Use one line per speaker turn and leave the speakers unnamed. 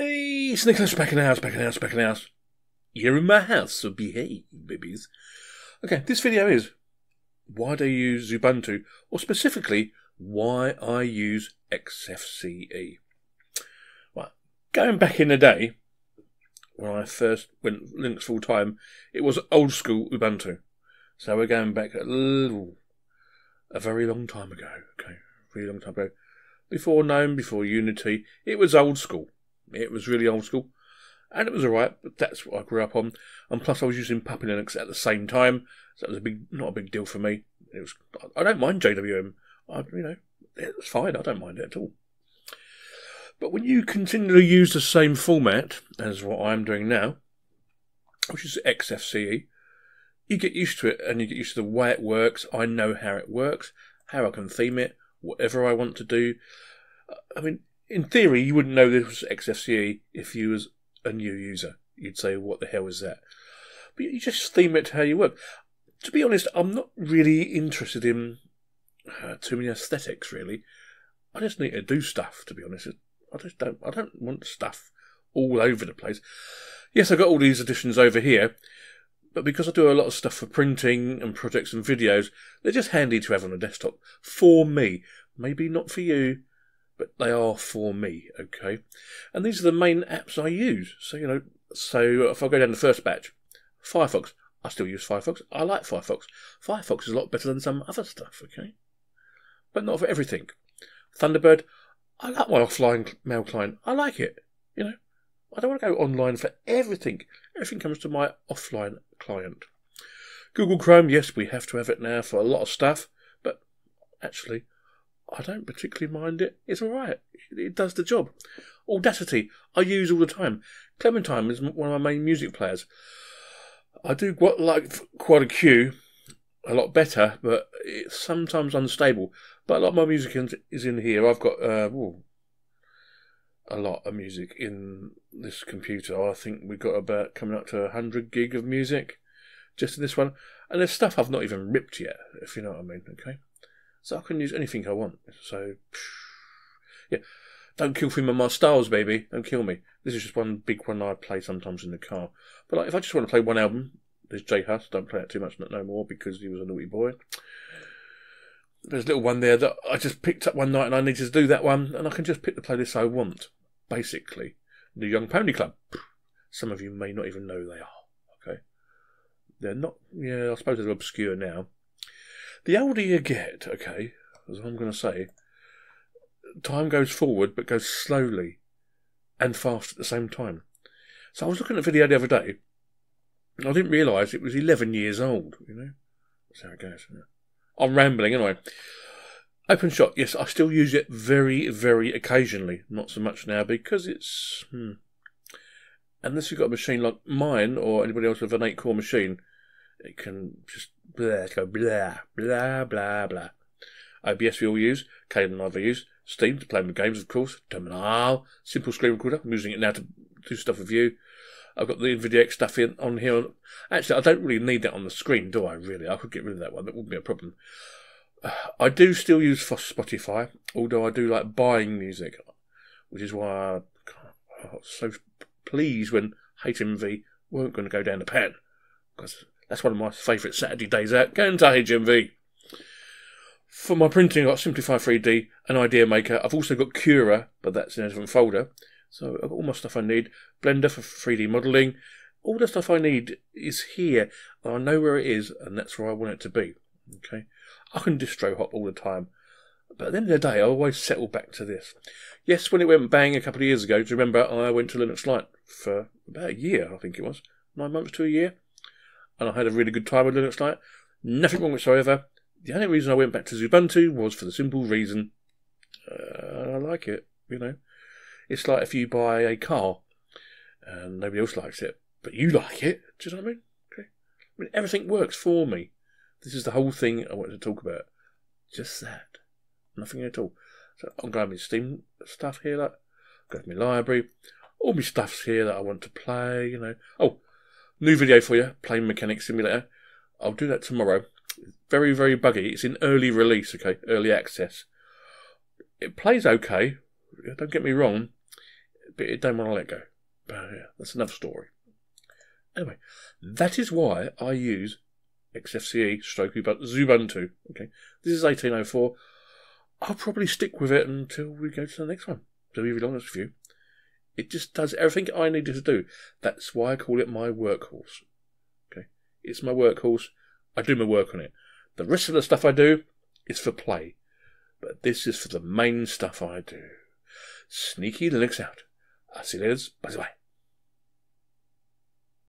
Hey, it's Nicholas back in the house, back in the house, back in the house. You're in my house, so behave, babies. Okay, this video is why do you use Ubuntu, or specifically, why I use XFCE. Well, going back in the day, when I first went Linux full time, it was old school Ubuntu. So we're going back a little, a very long time ago. Okay, very long time ago. Before GNOME, before Unity, it was old school. It was really old school. And it was alright, but that's what I grew up on. And plus I was using Puppy Linux at the same time, so it was a big not a big deal for me. It was I don't mind JWM. I you know, it's fine, I don't mind it at all. But when you continually use the same format as what I'm doing now, which is XFCE, you get used to it and you get used to the way it works. I know how it works, how I can theme it, whatever I want to do. I mean, in theory, you wouldn't know this was XFCE if you was a new user. You'd say, "What the hell is that?" But you just theme it how you work. To be honest, I'm not really interested in uh, too many aesthetics. Really, I just need to do stuff. To be honest, I just don't. I don't want stuff all over the place. Yes, I've got all these additions over here, but because I do a lot of stuff for printing and projects and videos, they're just handy to have on a desktop for me. Maybe not for you, but they are for me, okay? And these are the main apps I use. So, you know, so if I go down the first batch, Firefox, I still use Firefox. I like Firefox. Firefox is a lot better than some other stuff, okay? But not for everything. Thunderbird, I like my offline mail client. I like it, you know? I don't want to go online for everything. Everything comes to my offline client. Google Chrome, yes, we have to have it now for a lot of stuff, but actually, I don't particularly mind it. It's all right. It does the job. Audacity, I use all the time. Clementine is one of my main music players. I do quite like Quad EQ a lot better, but it's sometimes unstable. But a lot of my music is in here. I've got uh, ooh, a lot of music in this computer. I think we've got about coming up to 100 gig of music just in this one. And there's stuff I've not even ripped yet, if you know what I mean, okay? So I can use anything I want. So, yeah. Don't kill me with my styles, baby. Don't kill me. This is just one big one I play sometimes in the car. But like, if I just want to play one album, there's J Hus. Don't play it too much no more because he was a naughty boy. There's a little one there that I just picked up one night and I need to do that one, and I can just pick the playlist I want, basically. The Young Pony Club. Some of you may not even know they are. Okay. They're not, yeah, I suppose they're obscure now. The older you get, okay, as I'm going to say, time goes forward but goes slowly and fast at the same time. So I was looking at a video the other day, and I didn't realise it was 11 years old, you know? That's how it goes. I'm rambling anyway. OpenShot, yes, I still use it very, very occasionally. Not so much now because it's. Hmm. Unless you've got a machine like mine or anybody else with an 8 core machine, it can just blah, go blah, blah, blah, blah. OBS we all use, Kdenlive use, Steam to play my games, of course, Terminal, Simple Screen Recorder, I'm using it now to do stuff with you. I've got the NVIDIA stuff in, on here. Actually, I don't really need that on the screen, do I, really? I could get rid of that one, that wouldn't be a problem. I do still use Spotify, although I do like buying music, which is why I was so pleased when HMV weren't going to go down the pan. Because that's one of my favourite Saturday days out, going to HMV. For my printing, I've got Simplify 3D, and Idea Maker. I've also got Cura, but that's in a different folder. So I've got all my stuff I need. Blender for 3D modelling. All the stuff I need is here. I know where it is, and that's where I want it to be. Okay. I can distro hop all the time. But at the end of the day, I always settle back to this. Yes, when it went bang a couple of years ago, do you remember I went to Linux Lite for about a year, I think it was. Nine months to a year and I had a really good time with Linux Lite. Nothing wrong whatsoever. The only reason I went back to Ubuntu was for the simple reason uh, I like it. You know, it's like if you buy a car and nobody else likes it, but you like it. Do you know what I mean? Okay. I mean, everything works for me. This is the whole thing I wanted to talk about. Just that. Nothing at all. So I'm grabbing Steam stuff here, like to my library. All my stuff's here that I want to play, you know. Oh, New video for you, Plane Mechanic Simulator. I'll do that tomorrow. Very, very buggy. It's in early release, okay, early access. It plays okay. Don't get me wrong. but it don't want to let go. But yeah, that's another story. Anyway, that is why I use XFCE stroke Xubuntu. Okay, this is 1804. I'll probably stick with it until we go to the next one. To be really honest with you, it just does everything I need it to do. That's why I call it my workhorse. Okay, it's my workhorse. I do my work on it. The rest of the stuff I do is for play, but this is for the main stuff I do. Sneeky Linux out. I'll see you later. Bye bye.